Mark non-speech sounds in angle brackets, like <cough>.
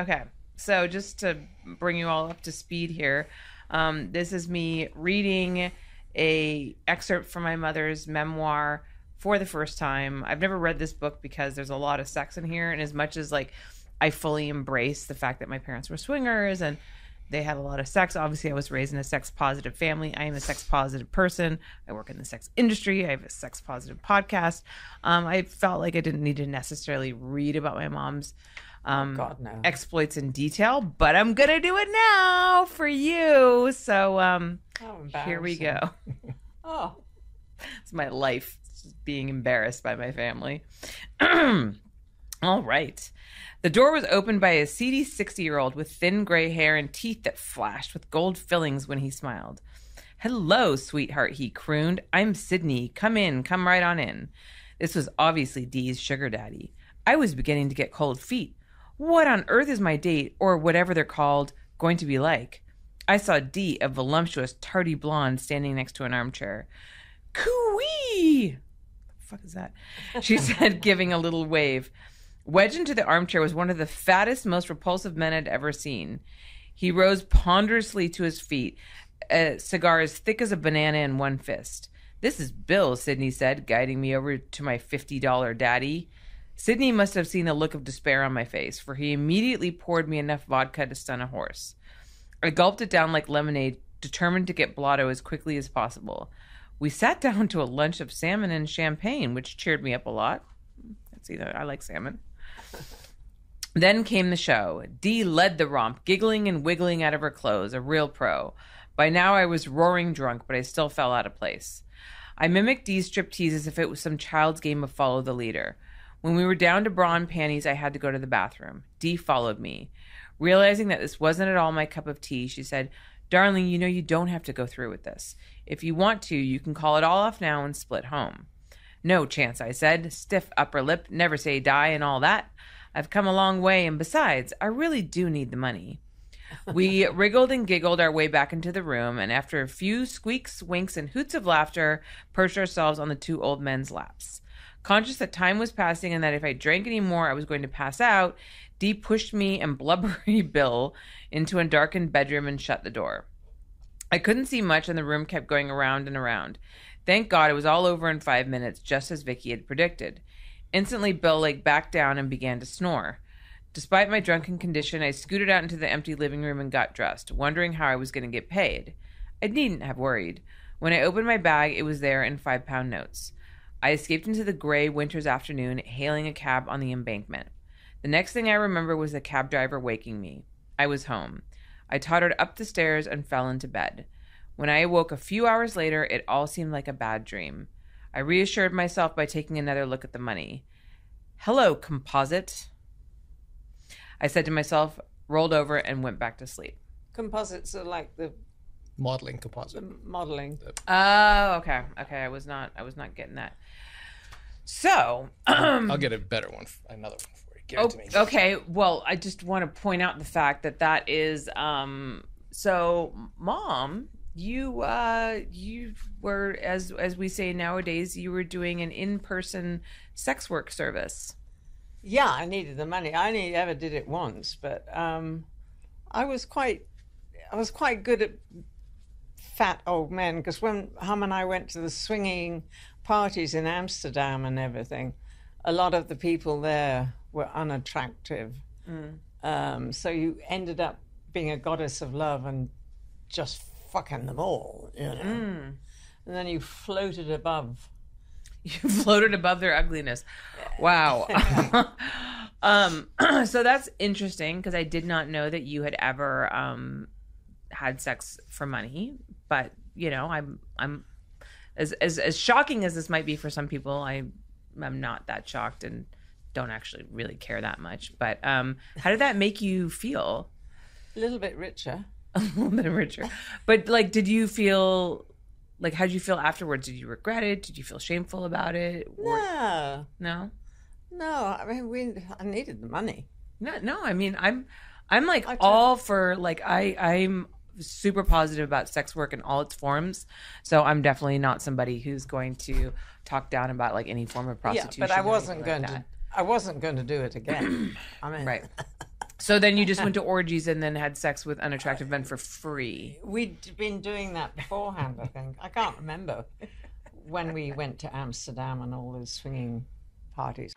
Okay, so just to bring you all up to speed here, um, this is me reading a excerpt from my mother's memoir for the first time. I've never read this book because there's a lot of sex in here, and as much as like I fully embrace the fact that my parents were swingers and they had a lot of sex. Obviously, I was raised in a sex positive family. I am a sex positive person. I work in the sex industry. I have a sex positive podcast. Um, I felt like I didn't need to necessarily read about my mom's um, God, no. exploits in detail, but I'm gonna do it now for you. So um, here we go. <laughs> <laughs> Oh, It's my life being embarrassed by my family. <clears throat> All right. The door was opened by a seedy 60 year old with thin gray hair and teeth that flashed with gold fillings when he smiled. Hello, sweetheart, he crooned. I'm Sydney. Come in, come right on in. This was obviously Dee's sugar daddy. I was beginning to get cold feet. What on earth is my date, or whatever they're called, going to be like? I saw Dee, a voluptuous, tardy blonde, standing next to an armchair. Cooey! The fuck is that? She <laughs> said, giving a little wave. Wedged into the armchair was one of the fattest, most repulsive men I'd ever seen. He rose ponderously to his feet, a cigar as thick as a banana in one fist. This is Bill, Sidney said, guiding me over to my $50 daddy. Sidney must have seen the look of despair on my face, for he immediately poured me enough vodka to stun a horse. I gulped it down like lemonade, determined to get blotto as quickly as possible. We sat down to a lunch of salmon and champagne, which cheered me up a lot. Either I like salmon. Then came the show. Dee led the romp, giggling and wiggling out of her clothes, a real pro. By now I was roaring drunk, but I still fell out of place. I mimicked Dee's striptease as if it was some child's game of follow the leader. When we were down to bra and panties, I had to go to the bathroom. Dee followed me. Realizing that this wasn't at all my cup of tea, she said, Darling, you know you don't have to go through with this. If you want to, you can call it all off now and split home. No chance, I said. Stiff upper lip, never say die, and all that. I've come a long way, and besides, I really do need the money. We <laughs> wriggled and giggled our way back into the room, and after a few squeaks, winks, and hoots of laughter, perched ourselves on the two old men's laps. Conscious that time was passing and that if I drank any more, I was going to pass out, Dee pushed me and <laughs> blubbery Bill into a darkened bedroom and shut the door. I couldn't see much, and the room kept going around and around. Thank God it was all over in five minutes, just as Vicky had predicted. Instantly, Bill lay back down and began to snore. Despite my drunken condition, I scooted out into the empty living room and got dressed, wondering how I was going to get paid. I needn't have worried. When I opened my bag, it was there in five pound notes. I escaped into the gray winter's afternoon, hailing a cab on the embankment. The next thing I remember was the cab driver waking me. I was home. I tottered up the stairs and fell into bed. When I awoke a few hours later, it all seemed like a bad dream. I reassured myself by taking another look at the money. Hello, composite. I said to myself, rolled over, and went back to sleep. composites are like the, Modeling composite. the modeling. Oh, okay, okay. I was not, I was not getting that. So, <clears throat> I'll get a better one, another one for you. Give Oh, it to me. okay. Well, I just want to point out the fact that that is um so mom, you uh you were as as we say nowadays, you were doing an in-person sex work service. Yeah, I needed the money. I only ever did it once, but um, I was quite, I was quite good at fat old men because when Hum and I went to the swinging parties in Amsterdam and everything, a lot of the people there were unattractive. Um, so you ended up being a goddess of love and just fucking them all, you know. And then you floated above. <laughs> You floated above their ugliness. Wow. <laughs> um <clears throat> so that's interesting because I did not know that you had ever um had sex for money, but you know, I'm I'm as as as shocking as this might be for some people, I I'm not that shocked and don't actually really care that much. But um how did that make you feel? A little bit richer. <laughs> a little bit richer. But like, did you feel like how did you feel afterwards? Did you regret it? Did you feel shameful about it? Or- No, no, no. I mean, we. I needed the money. no, no. I mean, I'm, I'm like all for like I I'm super positive about sex work in all its forms. So I'm definitely not somebody who's going to talk down about like any form of prostitution. Yeah, but I wasn't going like to. I wasn't going to do it again. <clears throat> I mean, right. So then you just went to <laughs> orgies and then had sex with unattractive men for free. We'd been doing that beforehand, I think. I can't remember when we went to Amsterdam and all those swinging parties.